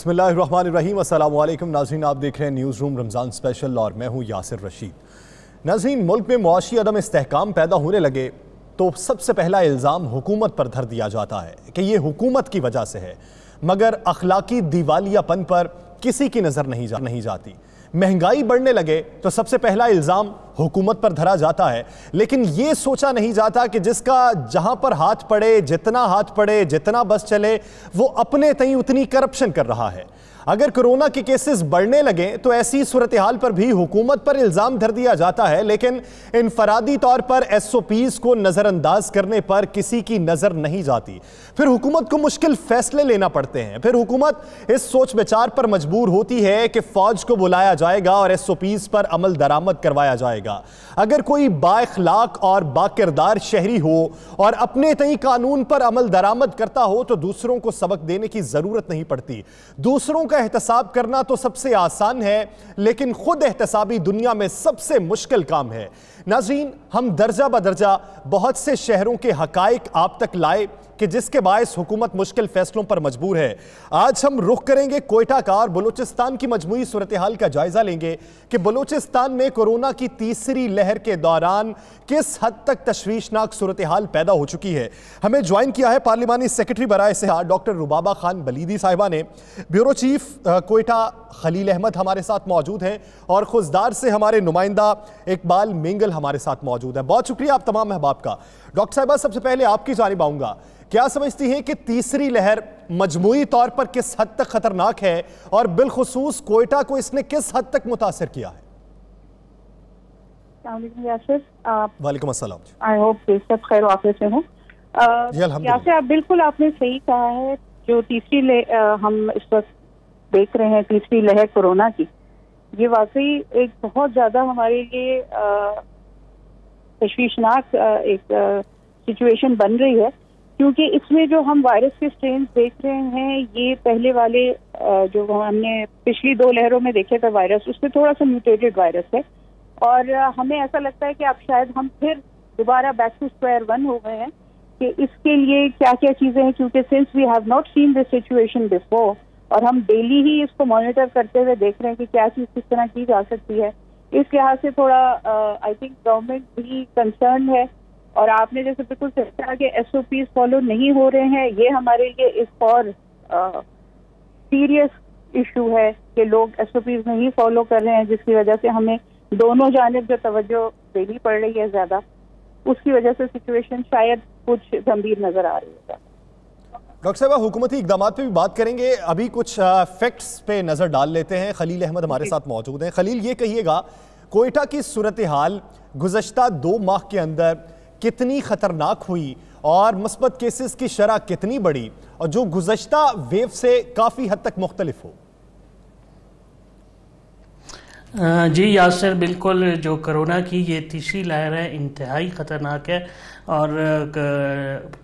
बिस्मिल्लाहिर्रहमानिर्रहीम। नाजीन नाजरीन, आप देख रहे हैं न्यूज़ रूम रमज़ान स्पेशल और मैं हूँ यासिर रशीद। नाजीन मुल्क में मुआशी अदम इसकाम पैदा होने लगे तो सबसे पहला इल्ज़ाम हुकूमत पर धर दिया जाता है कि ये हुकूमत की वजह से है। मगर अखलाकी दिवालियापन पर किसी की नज़र नहीं जा, नहीं जाती। महँगाई बढ़ने लगे तो सबसे पहला इल्ज़ाम हुकूमत पर धरा जाता है। लेकिन यह सोचा नहीं जाता कि जिसका जहाँ पर हाथ पड़े, जितना हाथ पड़े, जितना बस चले, वो अपने तई उतनी करप्शन कर रहा है। अगर कोरोना के केसेस बढ़ने लगे तो ऐसी सूरत हाल पर भी हुकूमत पर इल्ज़ाम धर दिया जाता है, लेकिन इनफरादी तौर पर एस ओ पीज को नज़रअंदाज करने पर किसी की नज़र नहीं जाती। फिर हुकूमत को मुश्किल फैसले लेना पड़ते हैं। फिर हुकूमत इस सोच विचार पर मजबूर होती है कि फ़ौज को बुलाया जाएगा और एस ओ पीज पर अमल दरामद करवाया जाएगा। अगर कोई बाखलाक और बाकिरदार शहरी हो और अपने तई कानून पर अमल दरामद करता हो तो दूसरों को सबक देने की ज़रूरत नहीं पड़ती। दूसरों का एहतसाब करना तो सबसे आसान है, लेकिन खुद एहतसाबी दुनिया में सबसे मुश्किल काम है। नाजरीन हम दर्जा बदर्जा बहुत से शहरों के हकाइक आप तक लाए कि जिसके बायस हुकूमत मुश्किल फैसलों पर मजबूर है। आज हम रुख करेंगे कोयटा का और बलूचिस्तान की मजमू सूरत हाल का जायजा लेंगे कि बलूचिस्तान में कोरोना की तीसरी लहर के दौरान किस हद तक तशवीशनाक सूरत हाल पैदा हो चुकी है। हमें ज्वाइन किया है पार्लिमानी सेक्रेटरी बरए सेहा डॉक्टर रुबाबा खान बलीदी साहिबा ने। ब्यूरो चीफ कोयटा खलील अहमद हमारे साथ मौजूद हैं और खुशदार से हमारे नुमाइंदा इकबाल मेंगल हमारे साथ मौजूद हैं। बहुत शुक्रिया आप तमाम अहबाब का। डॉक्टर साहिबा सबसे पहले आपकी जानब आऊँगा। क्या समझती हैं कि तीसरी लहर मजमू तौर पर किस हद तक खतरनाक है और बिलखसूस कोयटा को इसने किस हद तक मुतासर किया है? वालेकुम अस्सलाम आई होप सब खैर वाफियत से हूँ। यासर आप बिल्कुल आपने सही कहा है जो तीसरी ले, आ, हम इस वक्त देख रहे हैं तीसरी लहर कोरोना की ये वाकई एक बहुत ज़्यादा हमारे लिए तशवीशनाक एक सिचुएशन बन रही है। क्योंकि इसमें जो हम वायरस के स्ट्रेन देख रहे हैं, ये पहले वाले जो हमने पिछली दो लहरों में देखे थे वायरस उसमें थोड़ा सा म्यूटेटेड वायरस है। और हमें ऐसा लगता है कि अब शायद हम फिर दोबारा बैक टू स्क्वायर वन हो गए हैं कि इसके लिए क्या क्या चीज़ें हैं, क्योंकि since we have not seen this situation before और हम डेली ही इसको मॉनिटर करते हुए देख रहे हैं कि क्या चीज़ किस तरह की जा सकती है इस लिहाज से थोड़ा आई थिंक गवर्नमेंट भी कंसर्न है। और आपने जैसे बिल्कुल कहा कि एस फॉलो नहीं हो रहे हैं, ये हमारे लिए एक और सीरियस इशू है कि लोग एस नहीं फॉलो कर रहे हैं, जिसकी वजह से हमें दोनों जानब जो तवज्जो देनी पड़ रही है ज़्यादा, उसकी वजह से सिचुएशन शायद कुछ गंभीर नज़र आ रही है डॉक्टर साहब हुकूमती इकदाम पे भी बात करेंगे। अभी कुछ फैक्ट्स पे नज़र डाल लेते हैं। खलील अहमद हमारे साथ मौजूद हैं। खलील ये कहिएगा कोयटा की सूरत हाल गुजशत दो माह के अंदर कितनी ख़तरनाक हुई और मस्बत केसेस की शरह कितनी बढ़ी और जो गुजशत वेव से काफ़ी हद तक मुख्तलिफ़ हो। जी यासर बिल्कुल जो कोरोना की ये तीसरी लहर है इंतहाई ख़तरनाक है। और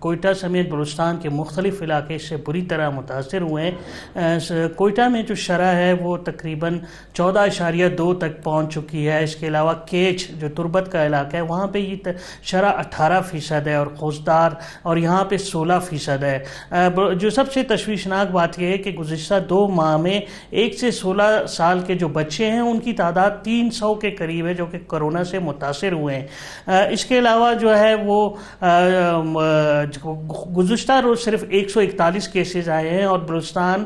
कोयटा समेत बलुस्तान के मुख्तलिफ़ इलाके इससे बुरी तरह मुतासर हुए हैं। कोयटा में जो शरह है, वो तकरीबन चौदह इशारिया दो तक पहुँच चुकी है। इसके अलावा केच जो तुरबत का इलाका है, वहाँ पर ये शरह अट्ठारह फ़ीसद है और खोजदार और यहाँ पर सोलह फ़ीसद है। जो सबसे तशवीशनाक बात यह है कि गुज्त दो माह में एक से सोलह साल के जो बच्चे हैं, उनकी तादाद तीन सौ के करीब है, जो कि कोरोना से मुतासर हुए हैं। इसके अलावा जो है, वो गुज्त रोज़ सिर्फ़ एक सौ इकतालीस केसेज आए हैं और बलुस्तान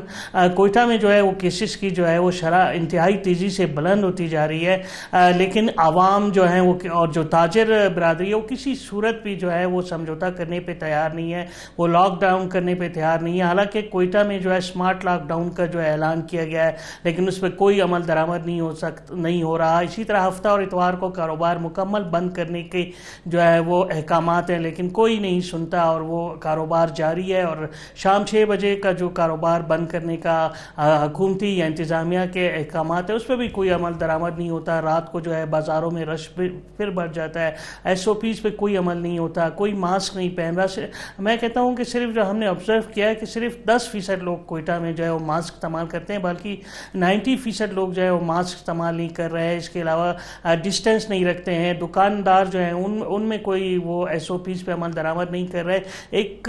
कोयटा में जो है वो केसेस की जो है वो शरह इंतहाई तेज़ी से बुलंद होती जा रही है। लेकिन आवाम जो है वो और जो ताजर बरदरी है वो किसी सूरत भी जो है वो समझौता करने पर तैयार नहीं है, वो लॉकडाउन करने पर तैयार नहीं है। हालाँकि कोयटा में जो है स्मार्ट लॉकडाउन का जो ऐलान किया गया है, लेकिन उस पर कोई अमल दरामद नहीं हो सक, नहीं हो रहा। इसी तरह हफ़्ता और इतवार को कारोबार मुकम्मल बंद करने के जो है वो अहकाम हैं, लेकिन कोई नहीं सुनता और वो कारोबार जारी है और शाम छः बजे का जो कारोबार बंद करने का हुकूमती या इंतज़ामिया के अहकाम है, उस पर भी कोई अमल दरामद नहीं होता। रात को जो है बाज़ारों में रश फिर बढ़ जाता है। एस ओ पीज़ पर कोई अमल नहीं होता, कोई मास्क नहीं पहन रहा। मैं कहता हूँ कि सिर्फ़ जो हमने ऑब्ज़र्व किया है कि सिर्फ़ दस फ़ीसद लोग कोयटा में जो है वो मास्क इस्तेमाल करते हैं, बल्कि नाइन्टी फ़ीसद लोग जो है वो मास्क इस्तेमाल नहीं कर रहे हैं। इसके अलावा डिस्टेंस नहीं रखते हैं। दुकानदार जो हैं, उन, उनमें कोई वो एस ओ पीज़ पर अमल दरामद नहीं कर रहे। एक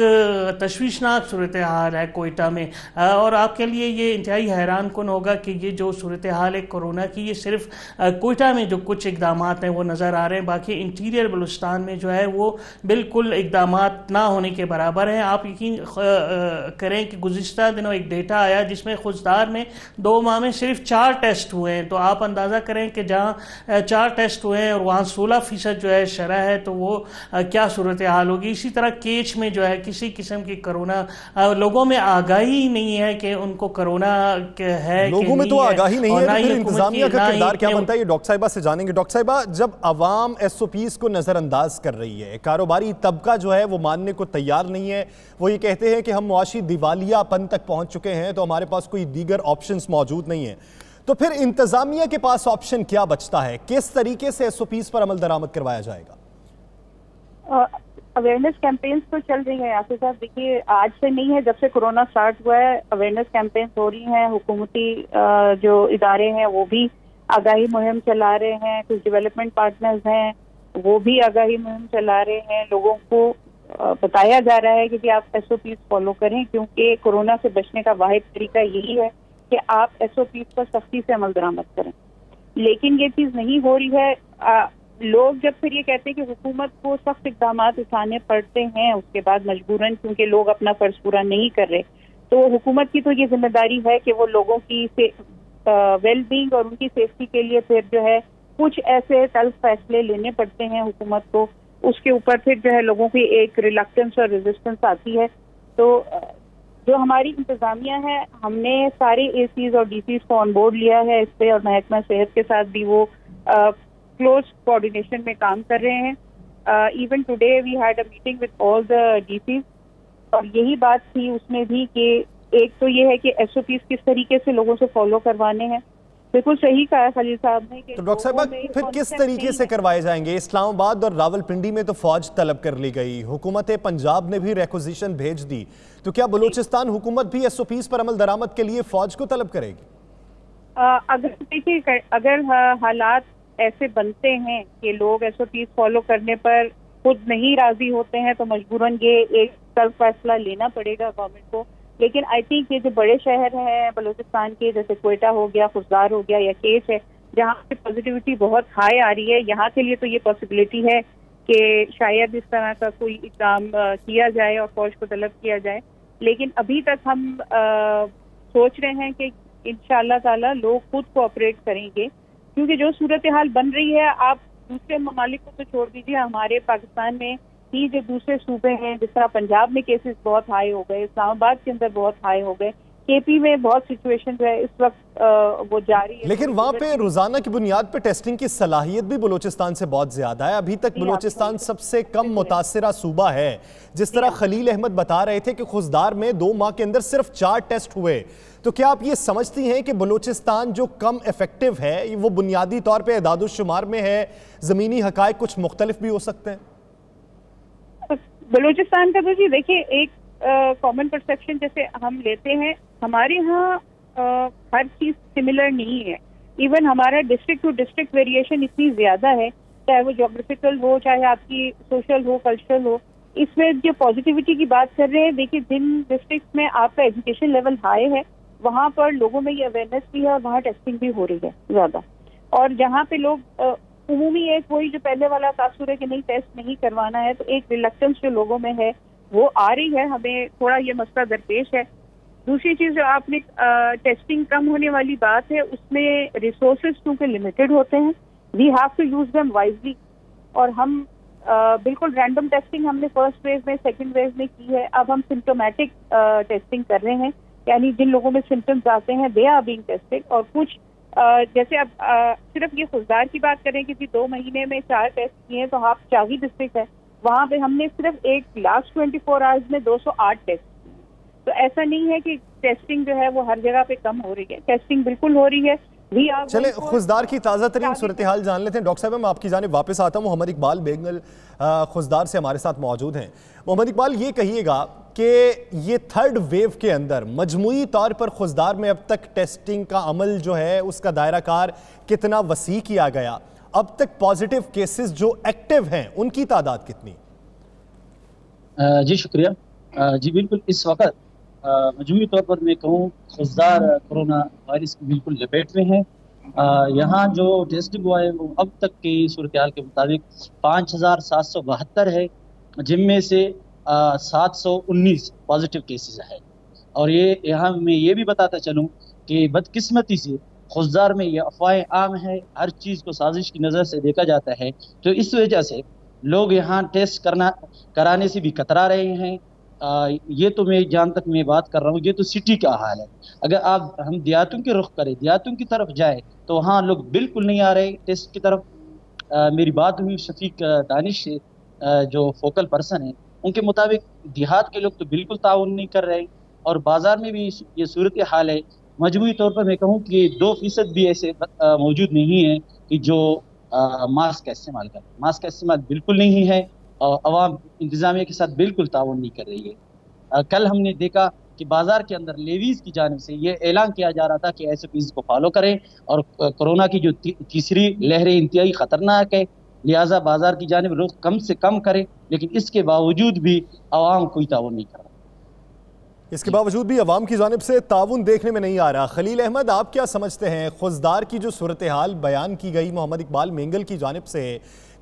तशवीशनाक सूरत हाल है कोयटा में। और आपके लिए ये इंतहाई हैरान कन होगा कि ये जो सूरत हाल है कोरोना की, ये सिर्फ़ कोयटा में जो कुछ इकदाम हैं वो नज़र आ रहे हैं। बाकी इंटीरियर बलुस्तान में जो है वो बिल्कुल इकदाम ना होने के बराबर हैं। आप यकीन करें कि गुज्त दिनों एक डेटा आया जिसमें खुशदार में दो माह में सिर्फ़ चार टेस्ट हुए हैं। तो आप अंदाज़ा करें कि जहाँ चार टेस्ट हुए हैं और वहाँ सोलह फ़ीसद जो है शरह है तो वो क्या सूरत हाल होगी? इसी तरह केच में जो है किसी किस्म की कोरोना लोगों में आगाही नहीं है कि उनको कोरोना है लोगों में तो आगाही नहीं है तो इंतजामिया का किरदार क्या बनता है? ये डॉक्टर साहिबा से जानेंगे। डॉक्टर साहिबा जब अवाम एस ओ पीज को नज़रअंदाज कर रही है कारोबारी तबका जो है वो मानने को तैयार नहीं है। वो ये कहते हैं कि हम मुआशी दिवालियापन तक पहुँच चुके हैं तो हमारे पास कोई दीगर ऑप्शन मौजूद नहीं है। तो फिर इंतजामिया के पास ऑप्शन क्या बचता है? किस तरीके से एस ओ पीज पर अमल दरामद करवाया जाएगा? अवेयरनेस कैंपेन्स तो चल रही है यासिर साहब। देखिए, आज से नहीं है, जब से कोरोना स्टार्ट हुआ है अवेयरनेस कैंपेन्स हो रही हैं, हुकूमती जो इदारे हैं, वो भी आगाही मुहिम चला रहे हैं, कुछ डेवलपमेंट पार्टनर्स हैं, वो भी आगाही मुहिम चला रहे हैं। लोगों को बताया जा रहा है कि आप एस फॉलो करें, क्योंकि कोरोना से बचने का वाहिद तरीका यही है कि आप एस पर सख्ती से अमल दरामद करें। लेकिन ये चीज़ नहीं हो रही है लोग जब फिर ये कहते हैं कि हुकूमत को सख्त इकदाम उठाने पड़ते हैं, उसके बाद मजबूरन, क्योंकि लोग अपना फ़र्ज़ पूरा नहीं कर रहे तो हुकूमत की तो ये ज़िम्मेदारी है कि वो लोगों की वेल बींग और उनकी सेफ्टी के लिए फिर जो है कुछ ऐसे तल्फ फैसले लेने पड़ते हैं हुकूमत को। उसके ऊपर फिर जो है लोगों की एक रिलक्टेंस और रेजिस्टेंस आती है। तो जो हमारी इंतजामिया है, हमने सारे ए और डी को ऑन बोर्ड लिया है, इस पर और महकमा सेहत के साथ भी वो क्लोज कोऑर्डिनेशन में काम कर रहे हैं। Even today we had a meeting with all the D और यही बात थी उसमें भी कि एक तो ये है कि एस किस तरीके से लोगों से फॉलो करवाने हैं। बिल्कुल सही कहा खलील साहब ने तो डॉक्टर साहब फिर किस तरीके से करवाए जाएँगे? इस्लामाबाद और रावलपिंडी में तो फौज तलब कर ली गई। हुकूमत पंजाब ने भी रेकोजिशन भेज दी। तो क्या बलूचिस्तान हुकूमत भी एस पर अमल दरामद के लिए फौज को तलब करेगी? आ, अगर देखिए अगर हालात ऐसे बनते हैं कि लोग एस फॉलो करने पर खुद नहीं राज़ी होते हैं तो मजबूरन ये एक कल फैसला लेना पड़ेगा गवर्नमेंट को। लेकिन आई थिंक ये जो बड़े शहर हैं बलूचिस्तान के जैसे कोयटा हो गया खुशदार हो गया या केस है जहाँ पे पॉजिटिविटी बहुत हाई आ रही है यहाँ के लिए तो ये पॉसिबिलिटी है कि शायद इस तरह का कोई इकदाम किया जाए और फौज को तलब किया जाए। लेकिन अभी तक हम आ, सोच रहे हैं कि इन ताला लोग खुद कोऑपरेट करेंगे। क्योंकि जो सूरत हाल बन रही है आप दूसरे ममालिक को तो छोड़ दीजिए। हमारे पाकिस्तान में ही जो दूसरे सूबे हैं जिस तरह पंजाब में केसेस बहुत हाई हो गए इस्लामाबाद के अंदर बहुत हाई हो गए केपी में बहुत सिचुएशन जो है इस वक्त वो जारी है। लेकिन वहाँ पे रोज़ाना की बुनियाद पे टेस्टिंग की सलाहियत भी बलोचिस्तान से बहुत ज़्यादा है। अभी तक बलूचिस्तान सबसे कम मुतासरा सूबा है। जिस तरह खलील अहमद बता रहे थे कि खुशदार में दो माह के अंदर सिर्फ़ चार टेस्ट हुए। तो क्या आप ये समझती हैं कि बलूचिस्तान जो कम इफ़ेक्टिव है, वो बुनियादी तौर पर अदादुलशुमार में है? ज़मीनी हकायक कुछ मुख्तलिफ़ भी हो सकते हैं। बलूचिस्तान का तो जी देखिए, एक कॉमन परसेप्शन जैसे हम लेते हैं, हमारे यहाँ हर चीज़ सिमिलर नहीं है। इवन हमारा डिस्ट्रिक्ट टू डिस्ट्रिक्ट वेरिएशन इतनी ज़्यादा है, चाहे वो जोग्राफिकल हो, चाहे आपकी सोशल हो कल्चरल हो इसमें जो पॉजिटिविटी की बात कर रहे हैं, देखिए, जिन डिस्ट्रिक्ट में आपका एजुकेशन लेवल हाई है वहाँ पर लोगों में ये अवेयरनेस भी है और वहाँ टेस्टिंग भी हो रही है ज़्यादा। और जहाँ पे लोग उमूमी एक वही जो पहले वाला तासुर है कि नहीं टेस्ट नहीं करवाना है तो एक रिलक्टेंस जो लोगों में है वो आ रही है। हमें थोड़ा ये मसला दरपेश है। दूसरी चीज़ जो आपने टेस्टिंग कम होने वाली बात है उसमें रिसोर्सेज क्योंकि लिमिटेड होते हैं we have to use them wisely और हम आ, बिल्कुल रैंडम टेस्टिंग हमने फ़र्स्ट वेव में सेकेंड वेव में की है। अब हम सिम्टोमेटिक टेस्टिंग कर रहे हैं। यानी जिन लोगों में सिम्टम्स आते हैं दे आर बीइंग टेस्टेड और कुछ जैसे अब सिर्फ़ ये खुशदार की बात करें कि दो महीने में चार टेस्ट किए हैं तो हाफ़ चाही डिस्ट्रिक्ट है, वहाँ पे हमने सिर्फ़ एक लास्ट ट्वेंटी फोर आवर्स में 208 टेस्ट तो ऐसा नहीं है कि टेस्टिंग जो है वो हर जगह पे कम हो रही है। टेस्टिंग बिल्कुल हो रही है चले खुशदार की ताज़ा तरीन सूरत हाल जान लेते हैं। डॉक्टर साहब मैं आपकी जाने वापस आता हूँ। मोहम्मद इकबाल बेगल खुशदार से हमारे साथ मौजूद हैं। मोहम्मद इकबाल ये कहिएगा कि ये थर्ड वेव के अंदर मजमू तौर पर खुशदार में अब तक टेस्टिंग का अमल जो है उसका दायरा कार कितना वसी किया गया? अब तक पॉजिटिव केसेस जो एक्टिव हैं उनकी तादाद कितनी? जी शुक्रिया। जी बिल्कुल इस वक्त मजमूरी तौर पर मैं कहूँ खजदार कोरोना वायरस की बिल्कुल लपेट में है। यहाँ जो टेस्ट हुआ है, वो अब तक की सूरत हाल के मुताबिक पाँच हज़ार सात सौ बहत्तर है जिनमें से सात सौ उन्नीस पॉजिटिव केसेस है। और ये, यहाँ मैं ये भी बताता चलूँ कि बदकिस्मती से खुशदार में ये अफवाहें आम है, हर चीज़ को साजिश की नज़र से देखा जाता है। तो इस वजह से लोग यहाँ टेस्ट करना, कराने से भी कतरा रहे हैं। ये तो मैं जहाँ तक मैं बात कर रहा हूँ ये तो सिटी का हाल है। अगर आप हम देहातों के रुख करें देहातों की तरफ़ जाए तो वहाँ लोग बिल्कुल नहीं आ रहे। टेस्ट की तरफ़ आ, मेरी बात हुई शफीक दानिश से जो फोकल पर्सन है उनके मुताबिक देहात के लोग तो बिल्कुल ताउन नहीं कर रहे। और बाज़ार में भी ये सूरत हाल है। मजमू तौर पर मैं कहूँ कि दो फ़ीसद भी ऐसे मौजूद नहीं है कि जो मास्क का इस्तेमाल कर। मास्क का इस्तेमाल बिल्कुल नहीं है। और अवाम इंतजामिया के साथ बिल्कुल ताउन नहीं कर रही है। कल हमने देखा कि बाज़ार के अंदर लेवीज की जानब से ये ऐलान किया जा रहा था कि पीज को फॉलो करें और कोरोना की जो तीसरी लहरें इंतहाई खतरनाक है, लिहाजा बाज़ार की जानब रुख कम से कम करें, लेकिन इसके बावजूद भी आवाम कोई ताउन नहीं कर रहा। इसके बावजूद भी अवाम की जानब से ताउन देखने में नहीं आ रहा। खलील अहमद, आप क्या समझते हैं? खुजदार की जो सूरत हाल बयान की गई मोहम्मद इकबाल मेंगल की जानब से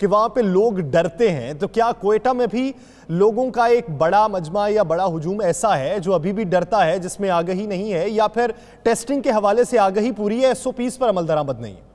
कि वहाँ पे लोग डरते हैं तो क्या कोयटा में भी लोगों का एक बड़ा मजमा या बड़ा हजूम ऐसा है जो अभी भी डरता है, जिसमें आगही नहीं है, या फिर टेस्टिंग के हवाले से आगही पूरी है एस पर अमल दरामद नहीं है?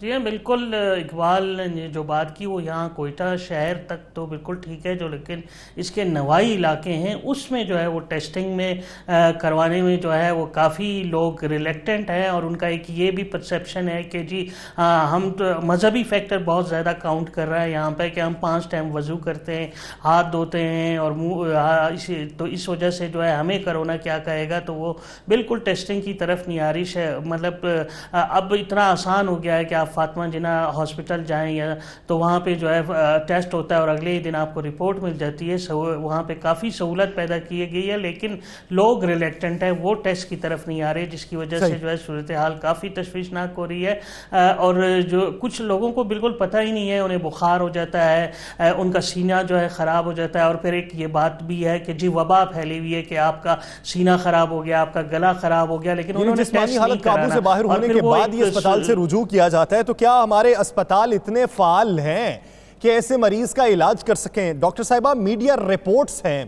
जी हाँ बिल्कुल इकबाल ने जो बात की वो यहाँ कोयटा शहर तक तो बिल्कुल ठीक है जो लेकिन इसके नवाई इलाके हैं उसमें जो है वो टेस्टिंग में आ, करवाने में जो है वो काफ़ी लोग रिलेक्टेंट हैं और उनका एक ये भी परसेप्शन है कि जी आ, हम तो मजहबी फैक्टर बहुत ज़्यादा काउंट कर रहा है यहाँ पर कि हम पाँच टाइम वज़ू करते हैं हाथ धोते हैं और मुँह तो इस वजह से जो है हमें करोना क्या कहेगा तो वो बिल्कुल टेस्टिंग की तरफ़ नहीं आ रही मतलब अब इतना आसान हो गया है कि आप फातमा जिना हॉस्पिटल जाएँ या तो वहाँ पे जो है टेस्ट होता है और अगले ही दिन आपको रिपोर्ट मिल जाती है। वहाँ पे काफ़ी सहूलत पैदा की गई है लेकिन लोग रिलेक्टेंट हैं। वो टेस्ट की तरफ़ नहीं आ रहे जिसकी वजह से जो है सूरत हाल काफ़ी तशवीशनाक हो रही है। और जो कुछ लोगों को बिल्कुल पता ही नहीं है उन्हें बुखार हो जाता है उनका सीना जो है ख़राब हो जाता है। और फिर एक ये बात भी है कि जी वबा फैली हुई है कि आपका सीना ख़राब हो गया आपका गला ख़राब हो गया लेकिन उन्होंने हालत काबू से बाहर होने के बाद ही अस्पताल से रुजू किया जाता है। तो क्या हमारे अस्पताल इतने फाल हैं कि ऐसे मरीज़ का इलाज कर सकें? डॉक्टर साहिबा मीडिया रिपोर्ट्स हैं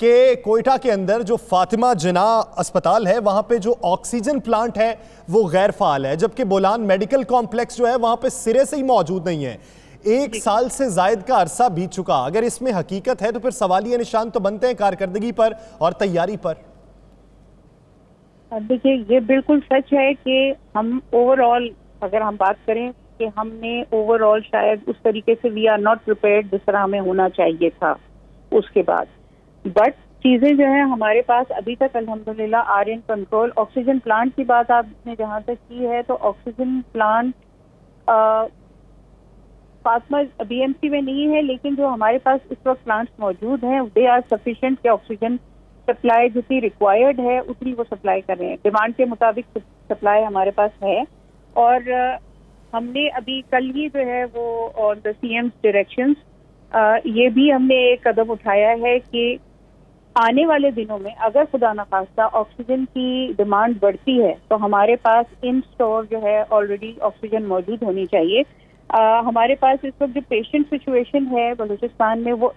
कि कोयटा के अंदर जो फातिमा जना अस्पताल है वहाँ पे जो ऑक्सीजन प्लांट है वो गैर फाल है। जबकि बोलान मेडिकल कॉम्प्लेक्स जो है वहाँ पे सिरे से ही मौजूद नहीं है। एक साल से जायद का अरसा बीत चुका। अगर इसमें हकीकत है तो फिर सवालिया निशान तो बनते हैं कारकर्दगी पर और तैयारी पर। देखिए ये बिल्कुल सच है कि हम ओवरऑल अगर हम बात करें कि हमने ओवरऑल शायद उस तरीके से वी आर नॉट प्रिपेयर्ड जिस तरह हमें होना चाहिए था उसके बाद। बट चीज़ें जो है हमारे पास अभी तक, अल्हम्दुलिल्लाह आर एन कंट्रोल ऑक्सीजन प्लांट की बात आपने जहाँ तक की है तो ऑक्सीजन प्लांट फातमा बीएमसी में नहीं है, लेकिन जो हमारे पास इस वक्त प्लांट्स मौजूद हैं दे आर सफिशिएंट कि ऑक्सीजन सप्लाई जितनी रिक्वायर्ड है, उतनी वो सप्लाई कर रहे हैं। डिमांड के मुताबिक सप्लाई हमारे पास है। और हमने अभी कल ही जो है वो on the C M's direction ये भी हमने एक कदम उठाया है कि आने वाले दिनों में अगर खुदा न खास्ता ऑक्सीजन की डिमांड बढ़ती है तो हमारे पास इन स्टोर जो है ऑलरेडी ऑक्सीजन मौजूद होनी चाहिए। आ, हमारे पास इस वक्त जो पेशेंट सिचुएशन है बलूचिस्तान में वो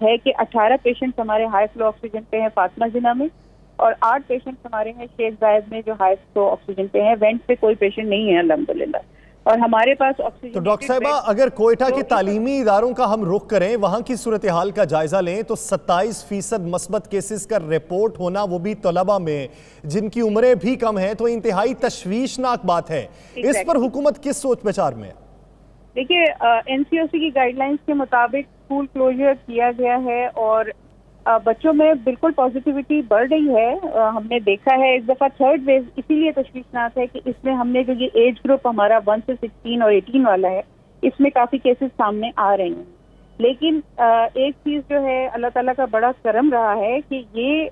है कि 18 पेशेंट्स हमारे हाई फ्लो ऑक्सीजन पे हैं फातमा जिला में। और आठ पेशेंट्स हमारे हैं शेख जायद में जो हाई फ्लो ऑक्सीजन पे हैं। वेंट पे कोई पेशेंट नहीं है अलहमदुल्ला और हमारे पास ऑक्सीजन तो डॉक्टर साहबा अगर कोयटा के तालीमी इदारों का हम रुख करें वहाँ की सूरत हाल का जायजा लें तो 27 फ़ीसद मस्बत केसेस का रिपोर्ट होना वो भी तलबा में जिनकी उम्रें भी कम है तो इंतहाई तशवीशनाक बात है। इस पर हुकूमत किस सोच विचार में देखिए एनसीओसी की गाइडलाइंस के मुताबिक स्कूल क्लोजर किया गया है और बच्चों में बिल्कुल पॉजिटिविटी बढ़ रही है। हमने देखा है इस दफ़ा थर्ड वेव इसीलिए तशवीशनाक है कि इसमें हमने जो ये एज ग्रुप हमारा वन से सिक्सटीन और एटीन वाला है, इसमें काफ़ी केसेस सामने आ रहे हैं। लेकिन एक चीज़ जो है, अल्लाह ताला का बड़ा करम रहा है कि ये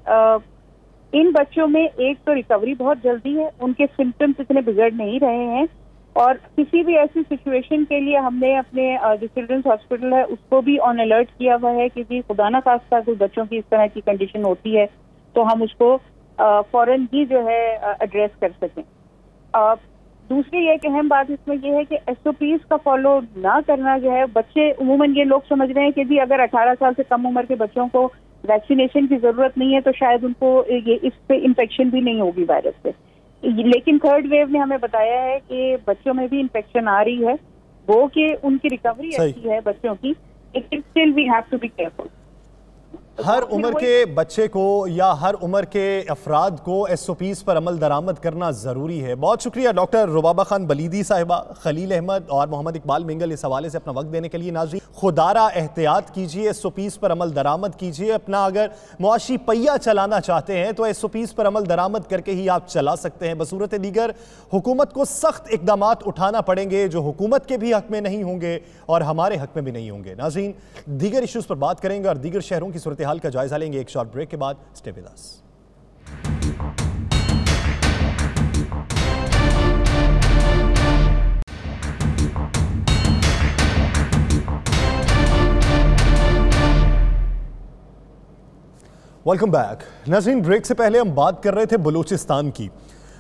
इन बच्चों में एक तो रिकवरी बहुत जल्दी है, उनके सिम्टम्स इतने बिगड़ नहीं रहे हैं और किसी भी ऐसी सिचुएशन के लिए हमने अपने जो चिल्ड्रंस हॉस्पिटल है, उसको भी ऑन अलर्ट किया हुआ है क्योंकि खुदा ना खास्ता कोई बच्चों की इस तरह की कंडीशन होती है तो हम उसको फ़ौरन ही जो है एड्रेस कर सकें। दूसरी एक अहम बात इसमें यह है कि एस ओ पीज का फॉलो ना करना जो है, बच्चे, उमूमन ये लोग समझ रहे हैं कि जी अगर 18 साल से कम उम्र के बच्चों को वैक्सीनेशन की ज़रूरत नहीं है तो शायद उनको ये, इस पे इन्फेक्शन भी नहीं होगी वायरस से लेकिन थर्ड वेव ने हमें बताया है कि बच्चों में भी इन्फेक्शन आ रही है। वो कि उनकी रिकवरी अच्छी है बच्चों की लेकिन still we have to be careful हर उम्र के बच्चे को या हर उम्र के अफराद को एस ओ पीज़ पर अमल दरामद करना ज़रूरी है। बहुत शुक्रिया डॉक्टर रुबाबा खान बलीदी साहिबा खलील अहमद और मोहम्मद इकबाल मिंगल इस हवाले से अपना वक्त देने के लिए। नाजी खुदारा एहतियात कीजिए एस ओ पीज़ पर अमल दरामद कीजिए। अपना अगर मुआशी पहिया चलाना चाहते हैं तो एस ओ पीज़ पर अमल दरामद करके ही आप चला सकते हैं। बसूरत दीगर हुकूमत को सख्त इकदाम उठाना पड़ेंगे जो हुकूमत के भी हक में नहीं होंगे और हमारे हक में भी नहीं होंगे। नाजीन दीगर इशूज़ पर बात करेंगे और दीगर शहरों की सूरत हाल का जायजा लेंगे एक शॉर्ट ब्रेक के बाद। स्टे वेलकम बैक नजरीन ब्रेक से पहले हम बात कर रहे थे बलूचिस्तान की।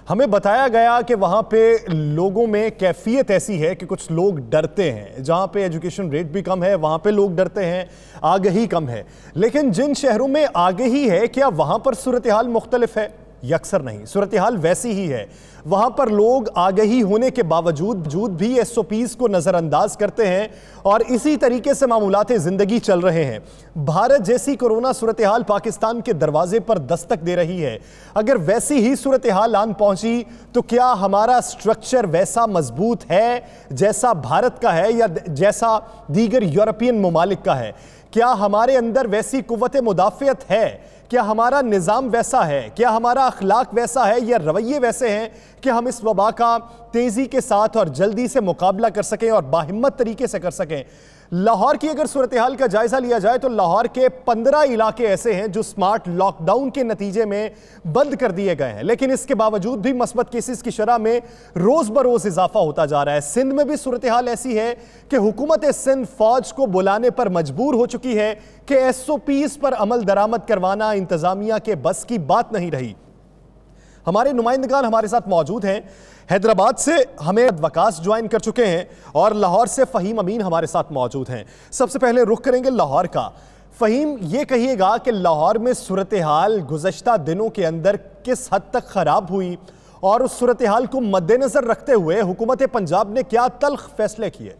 हमें बताया गया कि वहाँ पे लोगों में कैफियत ऐसी है कि कुछ लोग डरते हैं। जहाँ पे एजुकेशन रेट भी कम है, वहाँ पे लोग डरते हैं, आगे ही कम है। लेकिन जिन शहरों में आगे ही है, क्या वहाँ पर सूरत हाल मुख्तलिफ़ है? यकसर नहीं। सूरत हाल वैसी ही है। वहाँ पर लोग आगही होने के बावजूद जूद भी एस ओ पीज को नज़रअंदाज करते हैं और इसी तरीके से मामूलत ज़िंदगी चल रहे हैं। भारत जैसी कोरोना सूरत हाल पाकिस्तान के दरवाजे पर दस्तक दे रही है। अगर वैसी ही सूरत हाल आन पहुँची तो क्या हमारा स्ट्रक्चर वैसा मज़बूत है जैसा भारत का है या जैसा दीगर यूरोपियन ममालिक का है? क्या हमारे अंदर वैसी कुत मुदाफ़ियत है? क्या हमारा निज़ाम वैसा है? क्या हमारा अखलाक वैसा है या रवैये वैसे हैं कि हम इस वबा का तेज़ी के साथ और जल्दी से मुकाबला कर सकें और बाहिम्मत तरीके से कर सकें? लाहौर की अगर सूरत हाल का जायजा लिया जाए तो लाहौर के पंद्रह इलाके ऐसे हैं जो स्मार्ट लॉकडाउन के नतीजे में बंद कर दिए गए हैं। लेकिन इसके बावजूद भी मस्बत केसेस की शरह में रोज बरोज इजाफा होता जा रहा है। सिंध में भी सूरत हाल ऐसी है कि हुकूमत सिंध फौज को बुलाने पर मजबूर हो चुकी है कि एस ओ पीज पर अमल दरामद करवाना इंतजामिया के बस की बात नहीं रही। हमारे नुमाइंदगान हमारे साथ मौजूद हैं। हैदराबाद से हमें वकास ज्वाइन कर चुके हैं और लाहौर से फ़हीम अमीन हमारे साथ मौजूद हैं। सबसे पहले रुख करेंगे लाहौर का। फ़हीम, ये कहिएगा कि लाहौर में सूरत हाल गुजशत दिनों के अंदर किस हद तक ख़राब हुई और उस सूरत हाल को मद्देनज़र रखते हुए हुकूमत पंजाब ने क्या तल्ख फैसले किए?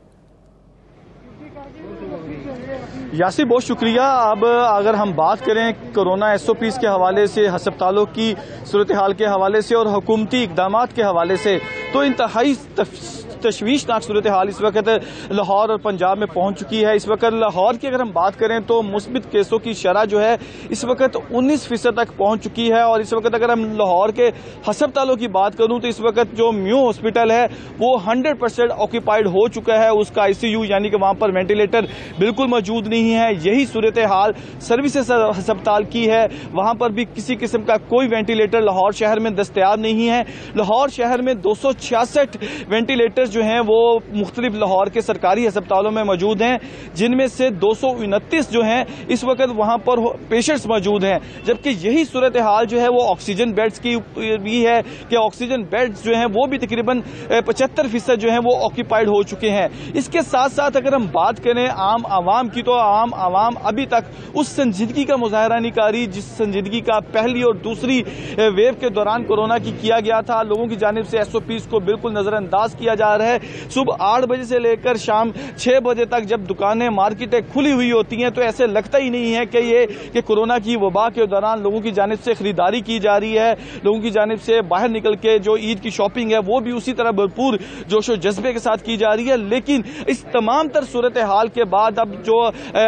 यासी बहुत शुक्रिया। अब अगर हम बात करें कोरोना एस ओ पीज़ के हवाले से हस्पतालों की सूरत हाल के हवाले से और हुकूमती इकदाम के हवाले से तो इंतहाई तशवीशनाक सूरत हाल इस वक्त लाहौर और पंजाब में पहुँच चुकी है। इस वक्त लाहौर की अगर हम बात करें तो मुस्बित केसों की शरह जो है इस वक्त उन्नीस फ़ीसद तक पहुँच चुकी है और इस वक्त अगर हम लाहौर के हस्पतालों की बात करूँ तो इस वक्त जो म्यू हॉस्पिटल है वो हंड्रेड परसेंट ऑक्यूपाइड हो चुका है। उसका आईसीयू यानी कि वहाँ पर वेंटिलेटर बिल्कुल मौजूद नहीं है। यही सूरत हाल सर्विसेज़ अस्पताल की है। वहाँ पर भी किसी किस्म का कोई वेंटिलेटर लाहौर शहर में दस्तियाब नहीं है। लाहौर शहर में दो वेंटिलेटर जो हैं वो मुख्तलिफ़ लाहौर के सरकारी अस्पतालों में मौजूद हैं, जिनमें से दो सौ उनतीस जो हैं इस वक्त वहाँ पर पेशेंट्स मौजूद हैं। जबकि यही सूरत हाल जो है वो ऑक्सीजन बेड्स की भी है कि ऑक्सीजन बेड्स जो हैं वो भी तकरीबन पचहत्तर फ़ीसद जो है वो ऑक्यूपाइड हो चुके हैं। इसके साथ साथ अगर हम बात करें आम आवाम की तो आम आवाम अभी तक उस संजीदगी का मुजाहरा नहीं कर रही, जिस संजीदगी का पहली और दूसरी वेव के दौरान कोरोना की किया गया था। लोगों की जानब से एसओपीज को बिल्कुल नजरअंदाज किया जा रहा है। सुबह आठ बजे से लेकर शाम छह बजे तक जब दुकानें, मार्केटें खुली हुई होती हैं तो ऐसे लगता ही नहीं है कि ये, कि कोरोना की वबा के दौरान लोगों की जानब से खरीदारी की जा रही है। लोगों की जानब से बाहर निकल के जो ईद की शॉपिंग है, वो भी उसी तरह भरपूर जोशो जज्बे के साथ की जा रही है। लेकिन इस तमाम तर सूरत हाल के बाद अब जो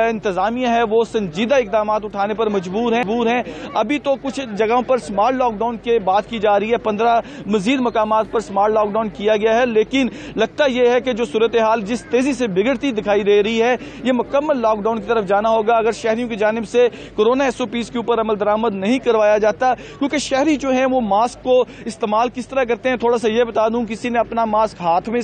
इंतजामिया है, वो संजीदा इकदाम उठाने पर मजबूर है मजबूर है। अभी तो कुछ जगहों पर स्मार्ट लॉकडाउन की बात की जा रही है। पंद्रह मजीद मकाम पर स्मार्ट लॉकडाउन किया गया है। लेकिन लगता यह है कि जो सूरत हाल जिस तेज़ी से बिगड़ती दिखाई दे रही है, ये मुकम्मल लॉकडाउन की तरफ़ जाना होगा। अगर शहरियों की जानब से कोरोना एस के ऊपर अमल दरामद नहीं करवाया जाता, क्योंकि शहरी जो है वो मास्क को इस्तेमाल किस तरह करते हैं, थोड़ा सा ये बता दूँ, किसी ने अपना मास्क हाथ में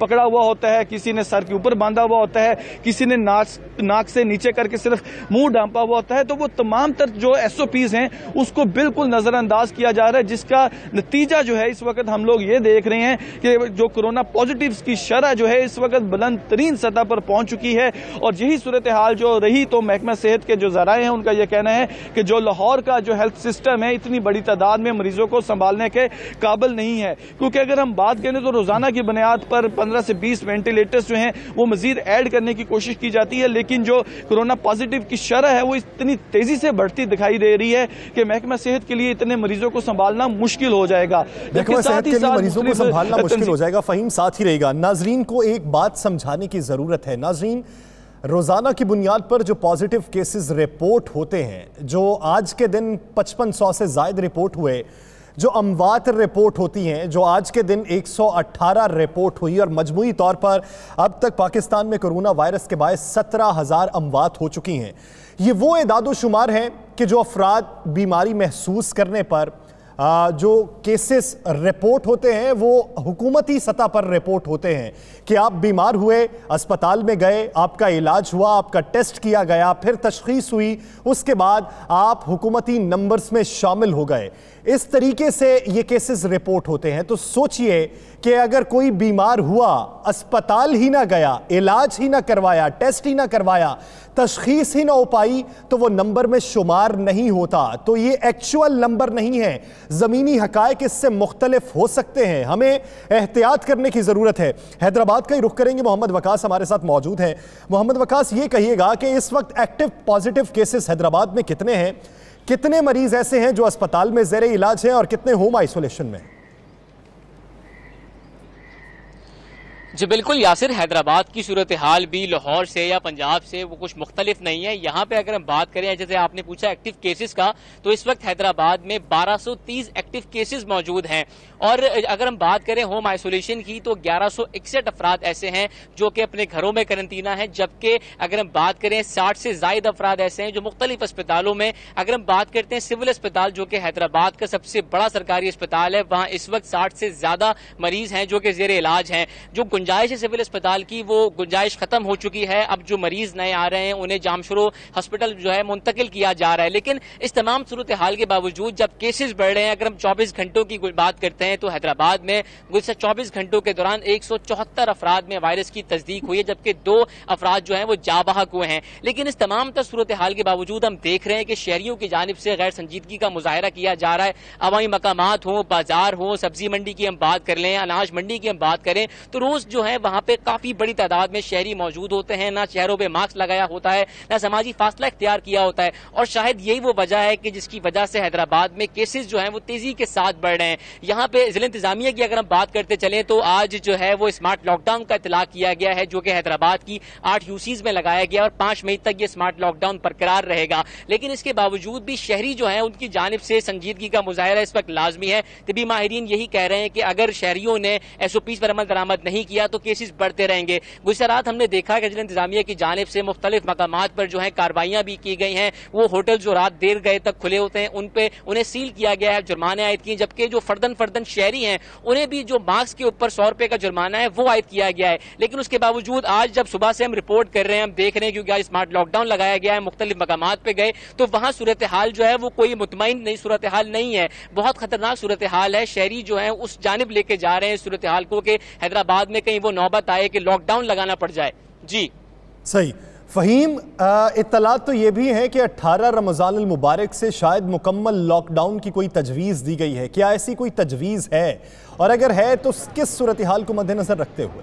पकड़ा हुआ होता है, किसी ने सर के ऊपर बांधा हुआ होता है, किसी ने नाक नाक से नीचे करके सिर्फ़ मुँह डांपा हुआ होता है तो वो तमाम तर जो एस हैं, उसको बिल्कुल नजरअंदाज किया जा रहा है, जिसका नतीजा जो है, इस वक्त हम लोग ये देख रहे हैं कि जो कोरोना पॉजिटिव की शरह जो है इस वक्त बुलंद तरीन सतह पर पहुँच चुकी है। और यही सूरत हाल जो रही तो महकमा सेहत के जो जराए हैं उनका यह कहना है कि जो लाहौर का जो हेल्थ सिस्टम है इतनी बड़ी तादाद में मरीजों को संभालने के काबिल नहीं है। क्योंकि अगर हम बात करें तो रोज़ाना की बुनियाद पर पंद्रह से बीस वेंटिलेटर्स जो हैं वो मजीद ऐड करने की कोशिश की जाती है लेकिन जो कोरोना पॉजिटिव की शरह है वो इतनी तेज़ी से बढ़ती दिखाई दे रही है कि महकमा सेहत के लिए इतने मरीजों को संभालना मुश्किल हो जाएगा। साथ ही साथ मरीजों को संभालना मुश्किल हो जाएगा। फहीम साथ ही रहेगा। नाजरीन को एक बात समझाने की ज़रूरत है। नाजरीन, रोज़ाना की बुनियाद पर जो पॉजिटिव केसेस रिपोर्ट होते हैं, जो आज के दिन पचपन सौ से जायद रिपोर्ट हुए, जो अमवात रिपोर्ट होती हैं, जो आज के दिन 118 रिपोर्ट हुई और मजमू तौर पर अब तक पाकिस्तान में कोरोना वायरस के बायस सत्रह हज़ार अमवात हो चुकी हैं। ये वो इदाद शुमार हैं कि जो अफराद बीमारी महसूस करने पर जो केसेस रिपोर्ट होते हैं, वो हुकूमती सतह पर रिपोर्ट होते हैं कि आप बीमार हुए, अस्पताल में गए, आपका इलाज हुआ, आपका टेस्ट किया गया, फिर तशखीस हुई, उसके बाद आप हुकूमती नंबर्स में शामिल हो गए। इस तरीके से ये केसेस रिपोर्ट होते हैं। तो सोचिए कि अगर कोई बीमार हुआ, अस्पताल ही ना गया, इलाज ही ना करवाया टेस्ट ही ना करवाया, तशखीस ही ना हो पाई तो वो नंबर में शुमार नहीं होता। तो ये एक्चुअल नंबर नहीं है। ज़मीनी हकायक इससे मुख्तलिफ़ हो सकते हैं। हमें एहतियात करने की ज़रूरत है। हैदराबाद का ही रुख करेंगे। मोहम्मद वकास हमारे साथ मौजूद हैं। मोहम्मद वकास, ये कहिएगा कि इस वक्त एक्टिव पॉजिटिव केसेस हैदराबाद में कितने हैं? कितने मरीज़ ऐसे हैं जो अस्पताल में जेर इलाज हैं और कितने होम आइसोलेशन में? जी बिल्कुल, यासिर, हैदराबाद की सूरत हाल भी लाहौर से या पंजाब से वो कुछ मुख्तलिफ़ नहीं है। यहाँ पे अगर हम बात करें, जैसे आपने पूछा एक्टिव केसेस का तो इस वक्त हैदराबाद में 1230 एक्टिव केसेस मौजूद हैं। और अगर हम बात करें होम आइसोलेशन की तो ग्यारह सौ इकसठ अफराद ऐसे हैं जो कि अपने घरों में करंतना है, जबकि अगर हम बात करें साठ से जायद अफराद ऐसे हैं जो मुख्तलिफ़ अस्पतालों में। अगर हम बात करते हैं सिविल अस्पताल, जो कि हैदराबाद का सबसे बड़ा सरकारी अस्पताल है, वहाँ इस वक्त साठ से ज़्यादा मरीज़ हैं जो कि जेर इलाज हैं, जो गुंजाइश सिविल अस्पताल की, वो गुंजाइश खत्म हो चुकी है। अब जो मरीज़ नए आ रहे हैं, उन्हें जामशुरो हॉस्पिटल जो है मुंतकिल किया जा रहा है। लेकिन इस तमाम सूरत हाल के बावजूद जब केसेस बढ़ रहे हैं, अगर हम चौबीस घंटों की बात करते हैं तो हैदराबाद में गुजशत चौबीस घंटों के दौरान एक सौ चौहत्तर अफराद में वायरस की तस्दीक हुई है, जबकि दो अफराद जो है, वो जाबाहक हुए हैं। लेकिन इस तमाम तर सूरत हाल के बावजूद हम देख रहे हैं कि शहरियों की जानब से गैर संजीदगी का मुजाहरा किया जा रहा है। अवाई मकाम हो, बाज़ार हो, सब्ज़ी मंडी की हम बात कर लें, अनाज मंडी की हम बात करें तो रोज जो है, वहाँ पे काफ़ी बड़ी तादाद में शहरी मौजूद होते हैं। ना शहरों पे मास्क लगाया होता है, ना समाजी फासला इख्तियार किया होता है। और शायद यही वो वजह है कि जिसकी वजह से हैदराबाद में केसेस जो है, वो तेज़ी के साथ बढ़ रहे हैं। यहाँ पे जिला इंतजामिया की अगर हम बात करते चले तो आज जो है, वो स्मार्ट लॉकडाउन का इतला किया गया है, जो कि हैदराबाद की आठ यूसीज में लगाया गया और पाँच मई तक ये स्मार्ट लॉकडाउन बरकरार रहेगा। लेकिन इसके बावजूद भी शहरी जो है, उनकी जानब से संजीदगी का मुजाहरा इस वक्त लाजमी है। तभी माहरीन यही कह रहे हैं कि अगर शहरियों ने एसओपी पर अमल दरामद नहीं किया तो केसेस बढ़ते रहेंगे। गुजशत रात हमने देखा कि जिला इंतजामिया की जानब से मुख्तलिफ़ मकाम पर जो है कार्रवाइयाँ भी की गई हैं। वो होटल जो रात देर गए तक खुले होते हैं, उन पे उन्हें सील किया गया है, जुर्माने आयद किए जबकि जो फर्दन फर्दन शहरी हैं, उन्हें भी जो मास्क के ऊपर सौ रुपए का जुर्माना है, वो आयद किया गया है। लेकिन उसके बावजूद आज जब सुबह से हम रिपोर्ट कर रहे हैं, हम देख रहे हैं, क्योंकि आज स्मार्ट लॉकडाउन लगाया गया है, मुख्तलिफ़ मकाम पे गए तो वहाँ सूरत हाल जो है, वो कोई मुतमिन नहीं सूरत हाल नहीं है। बहुत खतरनाक सूरत हाल है, शहरी जो है, उस जानब लेके जा रहे हैं सूरत हाल को कि हैदराबाद में कहीं वो नौबत आए कि लॉकडाउन लगाना पड़ जाए। जी। सही। फ़हीम इतला तो ये भी है कि 18 रमज़ान मुबारक से शायद मुकम्मल लॉकडाउन की कोई तजवीज़ दी गई है। क्या ऐसी कोई तजवीज़ है? और अगर है तो किस सूरत हाल को मद्देनज़र रखते हुए?